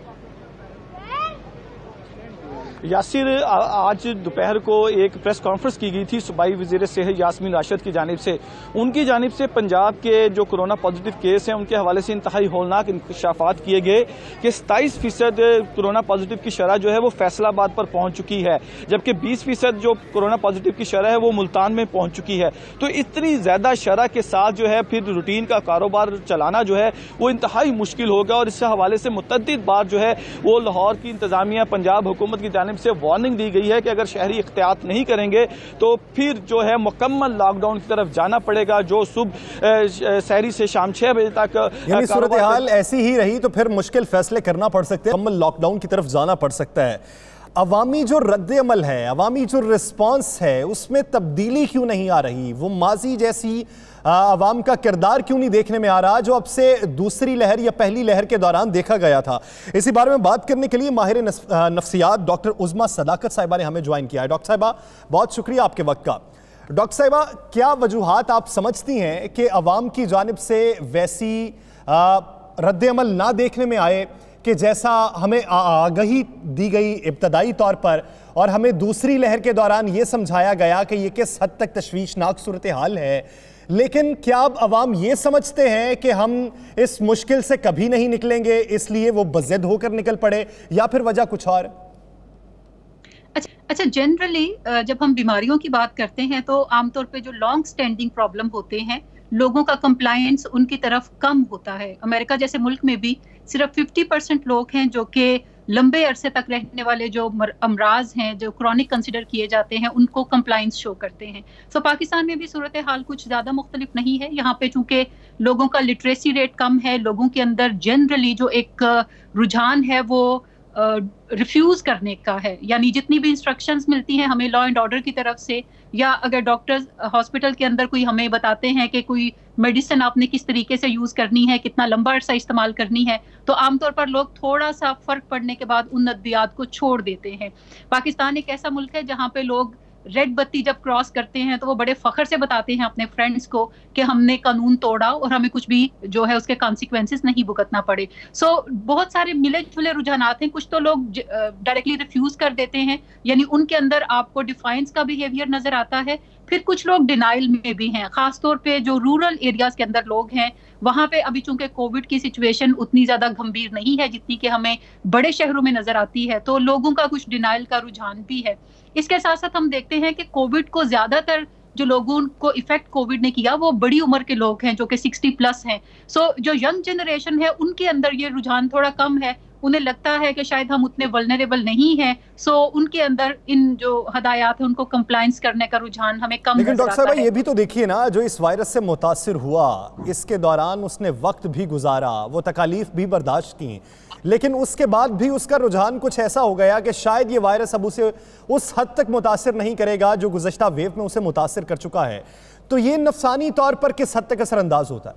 यासिर आज दोपहर को एक प्रेस कॉन्फ्रेंस की गई थी सूबाई वज़ीर सेहत यासमीन राशद की जानब से। उनकी जानब से पंजाब के जो कोरोना पॉजिटिव केस हैं, उनके हवाले से इंतहाई होलनाक इंकशाफात किए गए कि सताईस फ़ीसद कोरोना पॉजिटिव की शरह जो है वो फैसलाबाद पर पहुँच चुकी है, जबकि बीस फ़ीसद जो कोरोना पॉजिटिव की शरह है वो मुल्तान में पहुँच चुकी है। तो इतनी ज़्यादा शरह के साथ जो है फिर रूटीन का कारोबार चलाना जो है वो इंतहाई मुश्किल होगा और इससे हवाले से मुतद बार जो है वो लाहौर की इंतजामिया पंजाब हुकूमत की जानब से वार्निंग दी गई है कि अगर शहरी इख्तियात नहीं करेंगे तो फिर जो है मुकम्मल लॉकडाउन की तरफ़ जाना पड़ेगा जो सुबह शहरी से शाम छह बजे तक सूरत हाल ऐसी ही रही तो फिर मुश्किल फैसले करना पड़ सकते हैं। मुकम्मल लॉकडाउन की तरफ़ जाना पड़ सकता है। अवामी जो रद्द अमल है अवामी जो रिस्पॉन्स है उसमें तब्दीली क्यों नहीं आ रही? वो माजी जैसी आवाम का किरदार क्यों नहीं देखने में आ रहा? जो अब से दूसरी लहर या पहली लहर के दौरान देखा गया था। इसी बारे में बात करने के लिए माहिर नफ्सियात डॉक्टर उजमा सदाकत साहिबा ने हमें ज्वाइन किया है। डॉक्टर साहिबा, बहुत शुक्रिया आपके वक्त का। डॉक्टर साहिबा, क्या वजूहत आप समझती हैं कि अवाम की जानब से वैसी रद्दमल ना देखने में आए कि जैसा हमें आगही दी गई इब्तदाई तौर पर और हमें दूसरी लहर के दौरान ये समझाया गया कि ये किस हद तक तशवीशनाक सूरत हाल है? लेकिन क्या अब अवाम ये समझते हैं कि हम इस मुश्किल से कभी नहीं निकलेंगे, इसलिए वो बजिद होकर निकल पड़े, या फिर वजह कुछ और? अच्छा अच्छा जनरली जब हम बीमारियों की बात करते हैं तो आमतौर पे जो लॉन्ग स्टैंडिंग प्रॉब्लम होते हैं, लोगों का कंप्लायंस उनकी तरफ़ कम होता है। अमेरिका जैसे मुल्क में भी सिर्फ़ 50 परसेंट लोग हैं जो कि लंबे अरसे तक रहने वाले जो अमराज हैं जो क्रॉनिक कंसिडर किए जाते हैं उनको कंप्लाइंस शो करते हैं। सो so, पाकिस्तान में भी सूरत हाल कुछ ज़्यादा मुख्तलिफ़ नहीं है। यहाँ पे चूँकि लोगों का लिटरेसी रेट कम है लोगों के अंदर जनरली जो एक रुझान है वो रिफ्यूज करने का है। यानी जितनी भी इंस्ट्रक्शंस मिलती हैं हमें लॉ एंड ऑर्डर की तरफ़ से, या अगर डॉक्टर्स हॉस्पिटल के अंदर कोई हमें बताते हैं कि कोई मेडिसिन आपने किस तरीके से यूज़ करनी है, कितना लंबा अर्सा इस्तेमाल करनी है तो आमतौर पर लोग थोड़ा सा फ़र्क पड़ने के बाद उन अद्वियात को छोड़ देते हैं। पाकिस्तान एक ऐसा मुल्क है जहाँ पे लोग रेड बत्ती जब क्रॉस करते हैं तो वो बड़े फखर से बताते हैं अपने फ्रेंड्स को कि हमने कानून तोड़ा और हमें कुछ भी जो है उसके कॉन्सिक्वेंसेस नहीं भुगतना पड़े। सो so, बहुत सारे मिले जुले रुझान हैं। कुछ तो लोग डायरेक्टली रिफ्यूज कर देते हैं। यानी उनके अंदर आपको डिफाइंस का बिहेवियर नज़र आता है। फिर कुछ लोग डिनाइल में भी हैं। खासतौर पे जो रूरल एरियाज़ के अंदर लोग हैं वहाँ पे अभी चूँकि कोविड की सिचुएशन उतनी ज़्यादा गंभीर नहीं है जितनी कि हमें बड़े शहरों में नज़र आती है तो लोगों का कुछ डिनाइल का रुझान भी है। इसके साथ साथ हम देखते हैं कि कोविड को ज़्यादातर जो लोगों को इफ़ेक्ट कोविड ने किया वो बड़ी उम्र के लोग हैं जो कि 60 प्लस हैं। सो so, जो यंग जनरेशन है उनके अंदर ये रुझान थोड़ा कम है उन्हें लगता है कि शायद हम उतने वलनरेबल नहीं हैं। सो उनके अंदर इन जो हदायत है उनको कंप्लाइंस करने का रुझान हमें कम लेकिन डॉक्टर साहब ये भी तो देखिए ना जो इस वायरस से मुतासर हुआ इसके दौरान उसने वक्त भी गुजारा वो तकालीफ भी बर्दाश्त की। लेकिन उसके बाद भी उसका रुझान कुछ ऐसा हो गया कि शायद ये वायरस अब उसे उस हद तक मुतासर नहीं करेगा जो गुजशत वेव में उसे मुतासर कर चुका है। तो ये नफसानी तौर पर किस हद तक असरअंदाज होता है?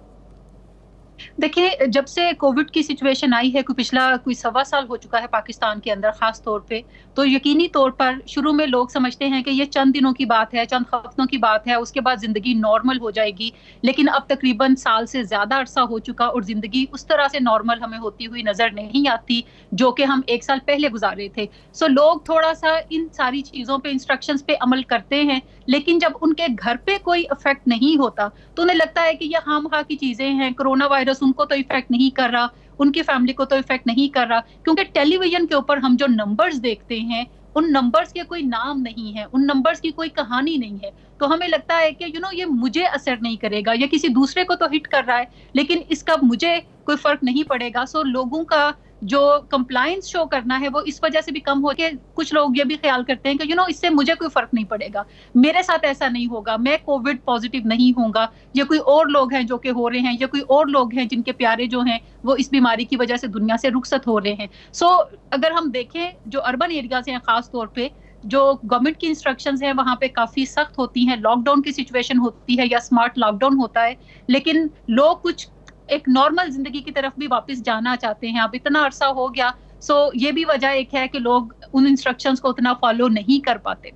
देखिए, जब से कोविड की सिचुएशन आई है, कोई पिछला कोई सवा साल हो चुका है पाकिस्तान के अंदर, खास तौर पे तो यकीनी तौर पर शुरू में लोग समझते हैं कि ये चंद दिनों की बात है, चंद हफ्तों की बात है, उसके बाद ज़िंदगी नॉर्मल हो जाएगी, लेकिन अब तकरीबन साल से ज़्यादा अरसा हो चुका और ज़िंदगी उस तरह से नॉर्मल हमें होती हुई नज़र नहीं आती, जो कि हम एक साल पहले गुजारे थे। सो लोग थोड़ा सा इन सारी चीज़ों पर इंस्ट्रक्शन पे अमल करते हैं, लेकिन जब उनके घर पे कोई इफ़ेक्ट नहीं होता तो उन्हें लगता है कि ये हाम खा की चीज़ें हैं, कोरोना वायरस उनको तो इफ़ेक्ट नहीं कर रहा, उनकी फैमिली को तो इफ़ेक्ट नहीं कर रहा, क्योंकि टेलीविज़न के ऊपर हम जो नंबर्स देखते हैं, उन नंबर्स के कोई नाम नहीं है, उन नंबर्स की कोई कहानी नहीं है। तो हमें लगता है कि यू नो ये मुझे असर नहीं करेगा, या किसी दूसरे को तो हिट कर रहा है, लेकिन इसका मुझे कोई फ़र्क नहीं पड़ेगा। सो लोगों का जो कंप्लायंस शो करना है वो इस वजह से भी कम हो के कुछ लोग ये भी ख्याल करते हैं कि यू नो इससे मुझे कोई फ़र्क नहीं पड़ेगा। मेरे साथ ऐसा नहीं होगा। मैं कोविड पॉजिटिव नहीं होगा या कोई और लोग हैं जो कि हो रहे हैं या कोई और लोग हैं जिनके प्यारे जो हैं वो इस बीमारी की वजह से दुनिया से रुखसत हो रहे हैं। सो so, अगर हम देखें जो अर्बन एरियाज़ हैं खास तौर पर जो गवर्नमेंट की इंस्ट्रक्शंस हैं वहाँ पे काफ़ी सख्त होती हैं। लॉकडाउन की सिचुएशन होती है या स्मार्ट लॉकडाउन होता है। लेकिन लोग कुछ एक नॉर्मल ज़िंदगी की तरफ़ भी वापस जाना चाहते हैं। अब इतना अरसा हो गया सो ये भी वजह एक है कि लोग उन इंस्ट्रक्शंस को उतना फॉलो नहीं कर पाते।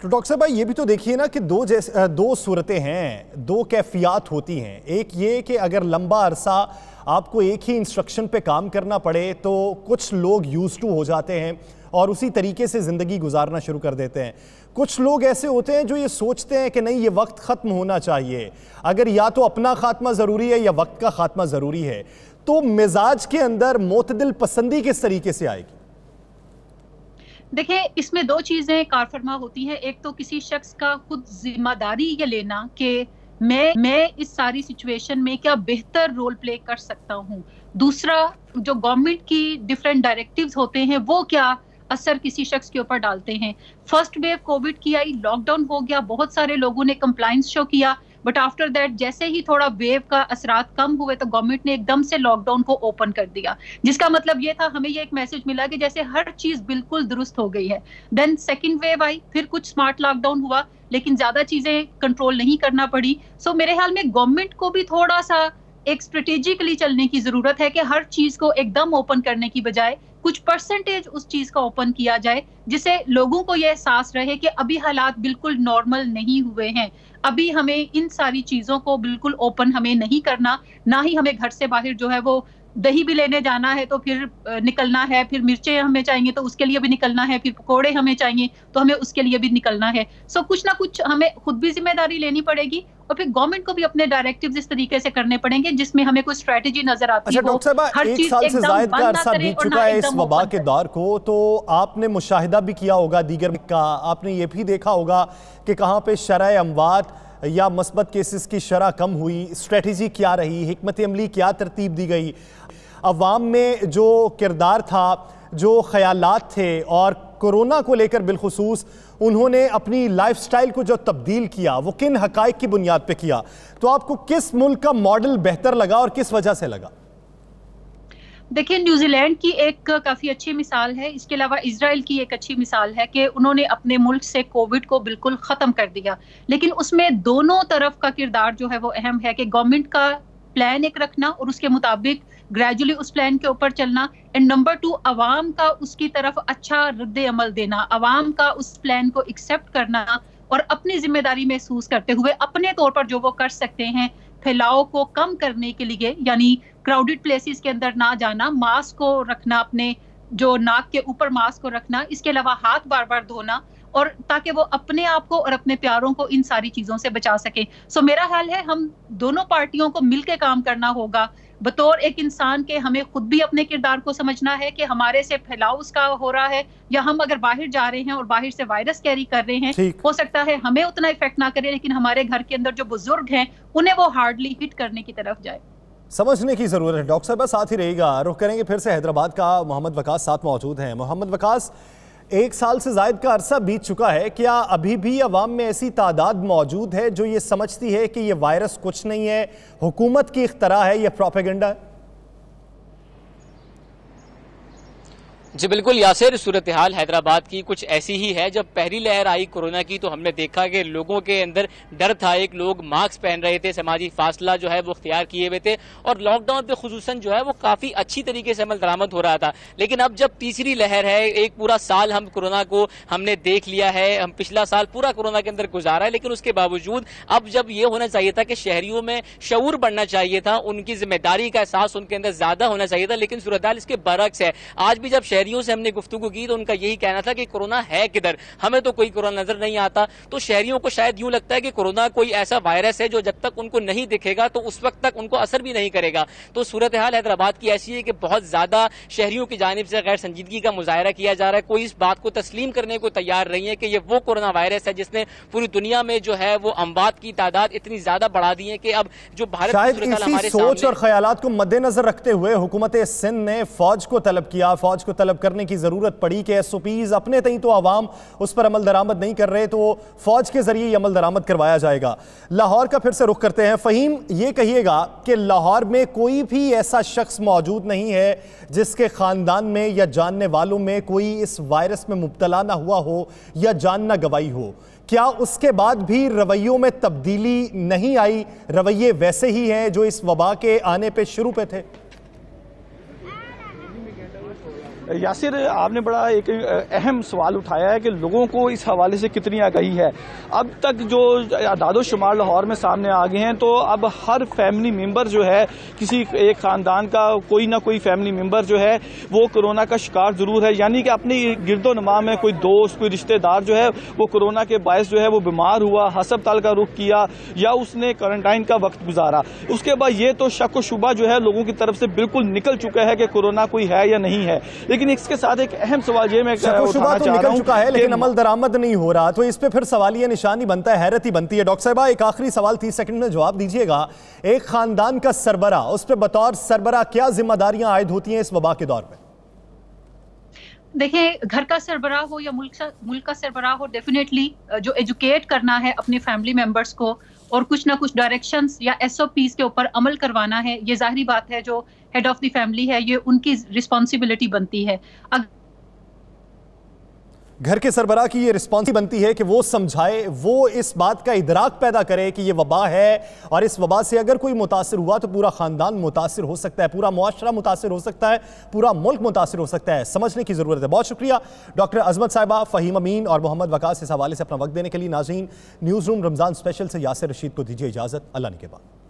तो डॉक्टर साहब भाई, ये भी तो देखिए ना कि दो जैसे दो सूरतें हैं, दो कैफियात होती हैं। एक ये कि अगर लंबा अरसा आपको एक ही इंस्ट्रक्शन पे काम करना पड़े तो कुछ लोग यूज़ टू हो जाते हैं और उसी तरीके से ज़िंदगी गुजारना शुरू कर देते हैं। कुछ लोग ऐसे होते हैं जो ये सोचते हैं कि नहीं, ये वक्त ख़त्म होना चाहिए। अगर या तो अपना खात्मा ज़रूरी है या वक्त का खात्मा ज़रूरी है। तो मिजाज के अंदर मोतदिल पसंदी किस तरीके से आएगी? देखिए, इसमें दो चीज़ें कारफरमा होती हैं। एक तो किसी शख्स का खुद ज़िम्मेदारी ये लेना कि मैं मैं इस सारी सिचुएशन में क्या बेहतर रोल प्ले कर सकता हूँ। दूसरा, जो गवर्नमेंट की डिफरेंट डायरेक्टिव्स होते हैं, वो क्या असर किसी शख्स के ऊपर डालते हैं। फ़र्स्ट वेव कोविड की आई लॉकडाउन हो गया बहुत सारे लोगों ने कंप्लाइंस शो किया बट आफ्टर दैट जैसे ही थोड़ा वेव का असरात कम हुए तो गवर्नमेंट ने एकदम से लॉकडाउन को ओपन कर दिया। जिसका मतलब ये था हमें ये एक मैसेज मिला कि जैसे हर चीज़ बिल्कुल दुरुस्त हो गई है। देन सेकेंड वेव आई फिर कुछ स्मार्ट लॉकडाउन हुआ लेकिन ज़्यादा चीज़ें कंट्रोल नहीं करना पड़ी। सो so, मेरे ख्याल में गवर्नमेंट को भी थोड़ा सा एक स्ट्रेटेजिकली चलने की ज़रूरत है कि हर चीज़ को एकदम ओपन करने की बजाय कुछ परसेंटेज उस चीज़ का ओपन किया जाए जिससे लोगों को यह एहसास रहे कि अभी हालात बिल्कुल नॉर्मल नहीं हुए हैं। अभी हमें इन सारी चीज़ों को बिल्कुल ओपन हमें नहीं करना, ना ही हमें घर से बाहर जो है वो दही भी लेने जाना है तो फिर निकलना है फिर मिर्चें हमें चाहिए तो उसके लिए भी निकलना है फिर पकौड़े हमें चाहिए तो हमें उसके लिए भी निकलना है। सो so, कुछ ना कुछ हमें खुद भी ज़िम्मेदारी लेनी पड़ेगी और फिर गवर्नमेंट को भी अपने डायरेक्टिव इस तरीके से करने पड़ेंगे जिसमें हमें कोई स्ट्रेटेजी नज़र आती अच्छा, है। एक साल से जायद का अरसा बीत चुका है इस वबा के दौर को तो आपने मुशाहिदा भी किया होगा दीगर का आपने ये भी देखा होगा कि कहाँ पे शरह अमवात या मस्बत केसेस की शरह कम हुई स्ट्रेटजी क्या रही हमत अमली क्या तरतीब दी गई अवाम में जो किरदार था, जो ख्यालात थे और कोरोना को लेकर बिलखसूस उन्होंने अपनी लाइफ स्टाइल को जो तब्दील किया, वो किन हकाइक की बुनियाद पे किया? तो आपको किस मुल्क का मॉडल बेहतर लगा और किस वजह से लगा? देखिए न्यूजीलैंड की एक काफ़ी अच्छी मिसाल है। इसके अलावा इसराइल की एक अच्छी मिसाल है कि उन्होंने अपने मुल्क से कोविड को बिल्कुल खत्म कर दिया। लेकिन उसमें दोनों तरफ़ का किरदार जो है, वो अहम है कि गवर्नमेंट का प्लान एक रखना और उसके मुताबिक ग्रेजुअली उस प्लान के ऊपर चलना। एंड नंबर टू अवाम का उसकी तरफ़ अच्छा रद्द अमल देना। अवाम का उस प्लान को एक्सेप्ट करना और अपनी ज़िम्मेदारी महसूस करते हुए अपने तौर पर जो वो कर सकते हैं फैलाव को कम करने के लिए यानी क्राउडेड प्लेसेस के अंदर ना जाना मास्क को रखना अपने जो नाक के ऊपर मास्क को रखना इसके अलावा हाथ बार बार धोना और ताकि वो अपने आप को और अपने प्यारों को इन सारी चीज़ों से बचा सके। सो so, मेरा ख्याल है हम दोनों पार्टियों को मिलकर काम करना होगा। बतौर एक इंसान के हमें खुद भी अपने किरदार को समझना है कि हमारे से फैलाव उसका हो रहा है या हम अगर बाहर जा रहे हैं और बाहर से वायरस कैरी कर रहे हैं हो सकता है हमें उतना इफ़ेक्ट ना करे लेकिन हमारे घर के अंदर जो बुज़ुर्ग हैं उन्हें वो हार्डली हिट करने की तरफ़ जाए। समझने की ज़रूरत है। डॉक्टर साहब साथ ही रहेगा रुख करेंगे फिर से। हैदराबाद का मोहम्मद वकास साथ मौजूद हैं। मोहम्मद वकास एक साल से जायद का अरसा बीत चुका है। क्या अभी भी अवाम में ऐसी तादाद मौजूद है जो ये समझती है कि ये वायरस कुछ नहीं है? हुकूमत की इख्तरा है यह प्रोपेगेंडा। है जी बिल्कुल, यासिर सूरत हाल हैदराबाद की कुछ ऐसी ही है। जब पहली लहर आई कोरोना की तो हमने देखा कि लोगों के अंदर डर था। एक लोग मास्क पहन रहे थे, समाजी फासला जो है वो अख्तियार किए हुए थे और लॉकडाउन पे खसूस जो है वो काफ़ी अच्छी तरीके से अमल दरामद हो रहा था। लेकिन अब जब तीसरी लहर है, एक पूरा साल हम कोरोना को हमने देख लिया है, हम पिछला साल पूरा कोरोना के अंदर गुजारा है, लेकिन उसके बावजूद अब जब ये होना चाहिए था कि शहरियों में शूर बढ़ना चाहिए था, उनकी ज़िम्मेदारी का एहसास उनके अंदर ज़्यादा होना चाहिए था, लेकिन सूरत इसके बरक्स है। आज भी जब शहर शहरियों से हमने गुफ्तु की तो उनका यही कहना था कि कोरोना है किधर? हमें तो कोई कोरोना नज़र नहीं आता। तो शहरियों को शायद यूँ लगता है कि कोरोना कोई ऐसा वायरस है जो जब तक उनको नहीं दिखेगा तो उस वक्त तक उनको असर भी नहीं करेगा। तो सूरत हाल हैदराबाद की ऐसी है कि बहुत ज़्यादा शहरियों की जानब से गैर संजीदगी का मुजाहरा किया जा रहा है। कोई इस बात को तस्लीम करने को तैयार नहीं है कि ये वो कोरोना वायरस है जिसने पूरी दुनिया में जो है वो अमवात की तादाद इतनी ज़्यादा बढ़ा दी है कि अब जो भारत हमारे सोच और ख्याल को मद्देनजर रखते हुए हुकूमत सिंध ने फौज को तलब किया। फौज को तलब करने की ज़रूरत पड़ी कि एस ओ पीज़ अपने तई तो आवाम उस पर अमल दरामद नहीं कर रहे तो फ़ौज के ज़रिए अमल दरामद करवाया जाएगा। लाहौर का फिर से रुख करते हैं। फ़हीम ये कहिएगा कि लाहौर में कोई भी ऐसा शख्स मौजूद नहीं है जिसके ख़ानदान में या जानने वालों में कोई इस वायरस में मुबतला ना हुआ हो या जान ना गवाई हो। क्या उसके बाद भी रवैयों में तब्दीली नहीं आई? रवैये वैसे ही हैं जो इस वबा के आने पे शुरू पे थे। यासिर, आपने बड़ा एक अहम सवाल उठाया है कि लोगों को इस हवाले से कितनी आगाही है। अब तक जो आदादो शुमार लाहौर में सामने आ गए हैं तो अब हर फैमिली मेंबर जो है, किसी एक खानदान का कोई ना कोई फैमिली मेंबर जो है, वो कोरोना का शिकार ज़रूर है। यानी कि अपनी गिरदो नमा में कोई दोस्त, कोई रिश्तेदार जो है, वो कोरोना के बायस जो है, वो बीमार हुआ हस्पताल का रुख किया, या उसने क्वारंटाइन का वक्त गुजारा। उसके बाद ये तो शक व शुबा जो है, लोगों की तरफ़ से बिल्कुल निकल चुका है कि कोरोना कोई है या नहीं है। लेकिन इसके साथ एक अहम सवाल ये मैं शुबा तो निकल चुका है लेकिन अमल दरामद नहीं हो रहा तो इस पे फिर सवाल ये निशानी बनता है हैरत ही बनती है। डॉक्टर साहबा एक आखिरी सवाल तीस सेकंड में जवाब दीजिएगा। एक खानदान का सरबरा उस पर बतौर सरबरा क्या जिम्मेदारियाँ आयद होती हैं इस वबा के दौर में? देखें घर का सरबराह हो या मुल्क मुल्क का सरबराह हो डेफिनेटली जो एजुकेट करना है अपने फैमिली मेंबर्स को और कुछ ना कुछ डायरेक्शंस या एसओपीज के ऊपर अमल करवाना है ये ज़ाहिर बात है जो हेड ऑफ़ द फैमिली है, ये उनकी रिस्पॉन्सिबिलिटी बनती है। घर के सरबरा की ये रिस्पॉन्सी बनती है कि वो समझाए, वो इस बात का इदराक पैदा करे कि ये वबा है और इस वबा से अगर कोई मुतासर हुआ तो पूरा ख़ानदान मुतासर हो सकता है, पूरा मुआरा मुतासर हो सकता है, पूरा मुल्क मुतासर हो सकता है। समझने की ज़रूरत है। बहुत शुक्रिया डॉक्टर अजमत साहिबा, फ़हीम अमीन और मोहम्मद वकास इस हवाले से अपना वक्त देने के लिए। नाजीन न्यूज़ रूम रमज़ान स्पेशल से यासर रशीद को दीजिए इजाज़त। अल्लाह के बाद।